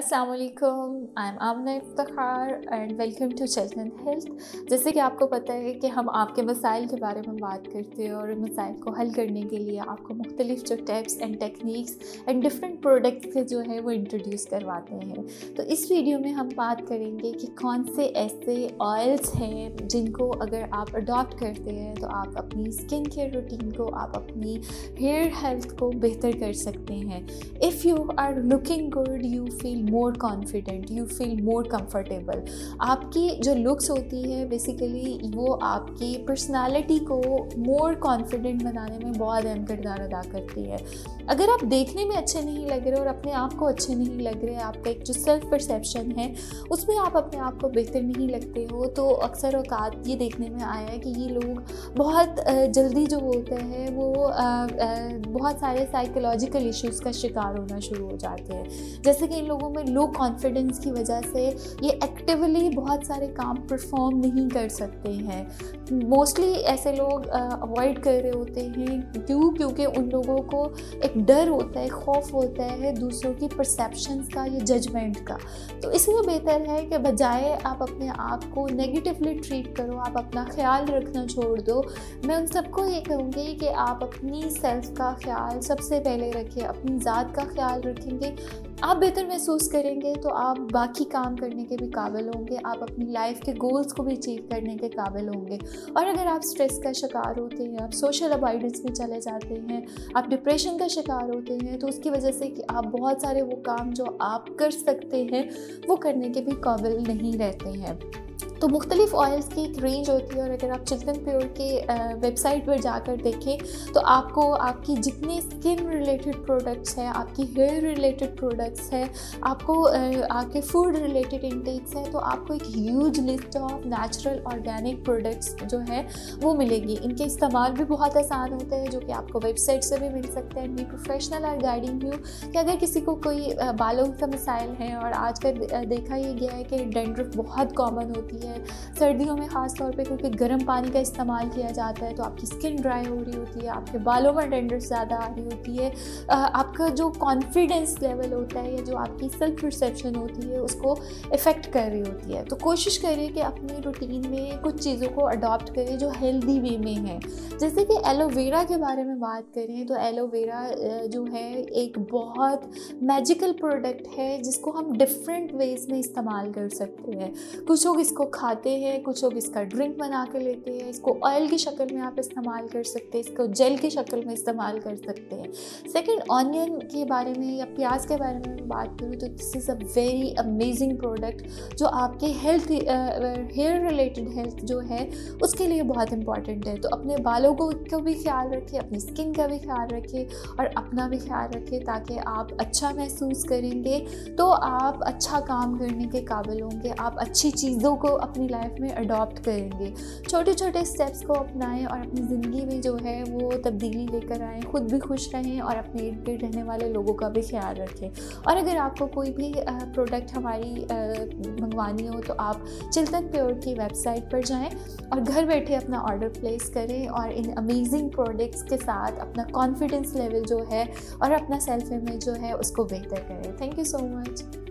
अस्सलाम I am Amna Iftikhar and welcome to children health जैसे कि आपको पता है कि हम आपके मसाइल के बारे में बात करते हैं और मसाइल को हल करने के लिए आपको मुख्तलिफ़ जो tips and techniques and different products के जो है वो इंट्रोड्यूस करवाते हैं। तो इस वीडियो में हम बात करेंगे कि कौन से ऐसे ऑयल्स हैं जिनको अगर आप अडॉप्ट करते हैं तो आप अपनी स्किन केयर रूटीन को, आप अपनी हेयर हेल्थ को बेहतर कर सकते हैं। If you are looking good you feel more confident you feel more comfortable आपकी जो लुक्स होती है बेसिकली वो आपकी पर्सनालिटी को मोर कॉन्फिडेंट बनाने में बहुत अहम किरदार अदा करती है। अगर आप देखने में अच्छे नहीं लग रहे और अपने आप को अच्छे नहीं लग रहे, आपका एक जो सेल्फ परसेप्शन है, उसमें आप अपने आप को बेहतर नहीं लगते हो तो अक्सर अवकात ये देखने में आया है कि ये लोग बहुत जल्दी जो होते हैं, वो बहुत सारे साइकोलॉजिकल इश्यूज़ का शिकार होना शुरू हो जाते हैं। जैसे कि इन लोगों में लो कॉन्फिडेंस की वजह से ये एक्टिवली बहुत सारे काम परफॉर्म नहीं कर सकते हैं। मोस्टली ऐसे लोग अवॉइड कर रहे होते हैं क्यों क्योंकि उन लोगों को एक डर होता है, खौफ होता है दूसरों की परसेप्शंस का या जजमेंट का। तो इसलिए बेहतर है कि बजाय आप अपने आप को नेगेटिवली ट्रीट करो, आप अपना ख्याल रखना छोड़ दो, मैं उन सबको ये कहूँगी कि आप अपनी सेल्फ का ख्याल सबसे पहले रखें, अपनी ज़ात का ख्याल रखेंगे। आप बेहतर महसूस करेंगे तो आप बाकी काम करने के भी काबिल होंगे, आप अपनी लाइफ के गोल्स को भी अचीव करने के काबिल होंगे। और अगर आप स्ट्रेस का शिकार होते हैं, आप सोशल अवॉइडेंस में चले जाते हैं, आप डिप्रेशन का शिकार होते हैं तो उसकी वजह से कि आप बहुत सारे वो काम जो आप कर सकते हैं, वो करने के भी काबिल नहीं रहते हैं। तो मुख्तलिफ़ ऑयल्स की एक रेंज होती है और अगर आप चिल्तन प्योर के वेबसाइट पर जाकर देखें तो आपको आपकी जितने स्किन रिलेटेड प्रोडक्ट्स हैं, आपकी हेयर रिलेटेड प्रोडक्ट्स हैं, आपको आपके फ़ूड रिलेटेड इंटेक्स हैं तो आपको एक huge list of natural organic products जो है, वो मिलेगी। इनके इस्तेमाल भी बहुत आसान होते हैं, जो कि आपको वेबसाइट से भी मिल सकते हैं। Me professional are guiding you कि अगर किसी को कोई बालों का मिसाइल है और आजकल देखा ये गया है कि डेंड्रफ बहुत कॉमन होती है। है। सर्दियों में ख़ास तौर पे क्योंकि गर्म पानी का इस्तेमाल किया जाता है तो आपकी स्किन ड्राई हो रही होती है, आपके बालों में डेंडर्स ज़्यादा आ रही होती है। आपका जो कॉन्फिडेंस लेवल होता है या जो आपकी सेल्फ परसेप्शन होती है, उसको इफ़ेक्ट कर रही होती है। तो कोशिश करें कि अपनी रूटीन में कुछ चीज़ों को अडॉप्ट करें जो हेल्दी वे में है। जैसे कि एलोवेरा के बारे में बात करें तो एलोवेरा जो है, एक बहुत मैजिकल प्रोडक्ट है, जिसको हम डिफरेंट वेज में इस्तेमाल कर सकते हैं। कुछ लोग इसको खाते हैं, कुछ लोग इसका ड्रिंक बना कर लेते हैं, इसको ऑयल की शक्ल में आप इस्तेमाल कर सकते हैं, इसको जेल की शक्ल में इस्तेमाल कर सकते हैं। सेकेंड ऑनियन के बारे में या प्याज के बारे में बात करूँ तो this is a very amazing product जो आपके हेल्थ हेयर रिलेटेड हेल्थ जो है, उसके लिए बहुत इंपॉर्टेंट है। तो अपने बालों को, का भी ख्याल रखें, अपनी स्किन का भी ख्याल रखें और अपना भी ख्याल रखें ताकि आप अच्छा महसूस करेंगे। तो आप अच्छा काम करने के काबिल होंगे, आप अच्छी चीज़ों को अपनी लाइफ में अडॉप्ट करेंगे। छोटे छोटे स्टेप्स को अपनाएँ और अपनी ज़िंदगी में जो है वो तब्दीली लेकर आएँ, खुद भी खुश रहें और अपने इर्द गिर्द रहने वाले लोगों का भी ख्याल रखें। और अगर आपको कोई भी प्रोडक्ट हमारी मंगवानी हो तो आप चिल्तन प्योर की वेबसाइट पर जाएँ और घर बैठे अपना ऑर्डर प्लेस करें और इन अमेजिंग प्रोडक्ट्स के साथ अपना कॉन्फिडेंस लेवल जो है और अपना सेल्फ इमेज जो है उसको बेहतर करें। Thank you so much